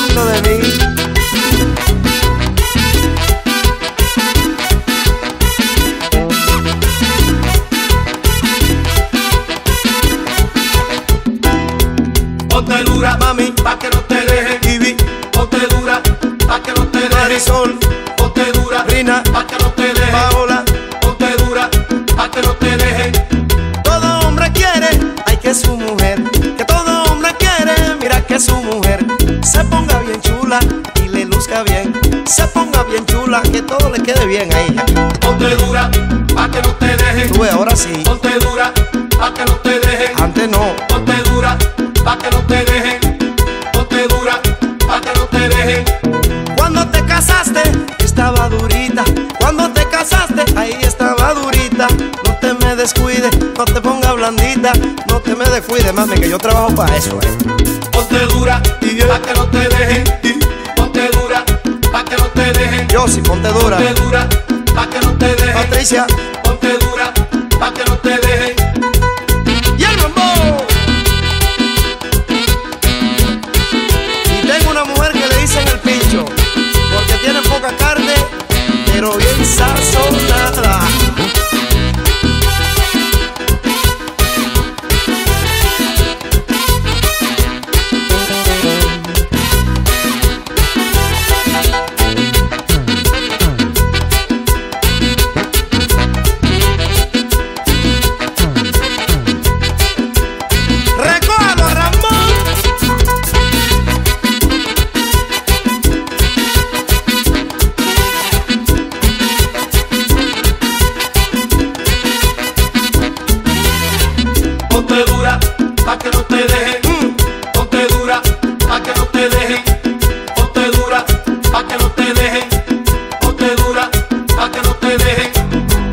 dentro de mí. Ponte dura, mami, pa' que no te deje vivir. Ponte dura, pa' que no te deje. Marisol, ponte dura, Rina, pa' que no te deje. mujer se ponga bien chula y le luzca bien. Se ponga bien chula, que todo le quede bien a ella. Ponte dura, pa' que no te dejen. Tú ahora sí. Ponte dura, pa' que no te dejen. Antes no. Ponte dura, pa' que no te dejen. Ponte dura, pa' que no te dejen. Cuando te casaste, estaba durita. Cuando te casaste, ahí estaba durita. Descuides, no te pongas blandita. No te me descuides, mami, que yo trabajo para eso, eh. Ponte dura, pa' que no te dejen. Ponte dura, pa' que no te dejen. Yo sí, ponte dura. Ponte dura, pa' que no te dejen. Patricia, Ponte dura, pa' que no te dejen. y el mambo. Y tengo una mujer que le dicen el pincho, porque tiene poca carne, pero bien sazonada. Pa' que no te dejen. Ponte dura, pa' que no te dejen. Ponte dura, pa' que no te dejen.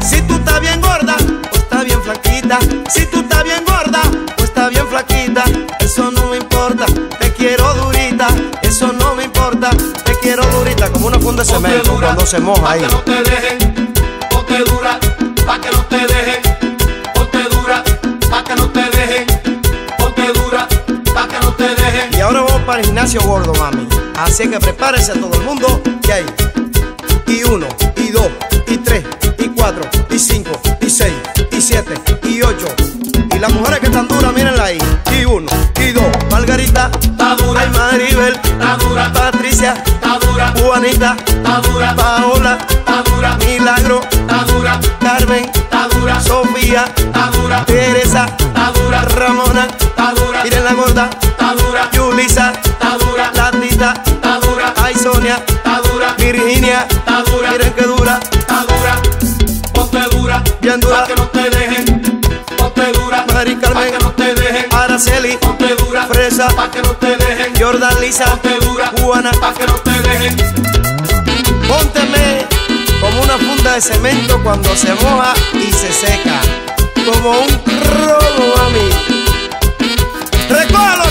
Si tú estás bien gorda o estás bien flaquita, si tú estás bien gorda o estás bien flaquita, eso no me importa, te quiero durita, eso no me importa, te quiero durita, como una funda de cemento dura, cuando se moja pa' ahí. que no te dejen. Ponte dura, pa' que no para el gimnasio gordo, mami. Así que prepárese a todo el mundo que hay. Y uno, y dos, y tres, y cuatro, y cinco, y seis, y siete, y ocho. Y las mujeres que están duras, mírenla ahí. Y uno, y dos, Margarita, Está dura, ay Maribel, está dura, Patricia, está dura, Juanita, está dura, Paola, está dura, Milagro, está dura, Carmen, está dura, Sofía, está dura, Teresa, está dura, Ramona, está dura, miren la gorda, está dura, Yulisa, está dura, la Tita, está dura, ay Sonia, está dura, Virginia, está dura, miren que dura, está dura, ponte dura, Bien dura. pa' que no te dejen, ponte dura, Mari Carmen. pa' que no te dejen, Araceli, ponte dura, Fresa, pa' que no te dejen, Jordan Lisa, ponte dura, Juana, pa' que no te dejen, pónteme como una funda de cemento cuando se moja y se seca, como un robo a mí. ¡Recójalo,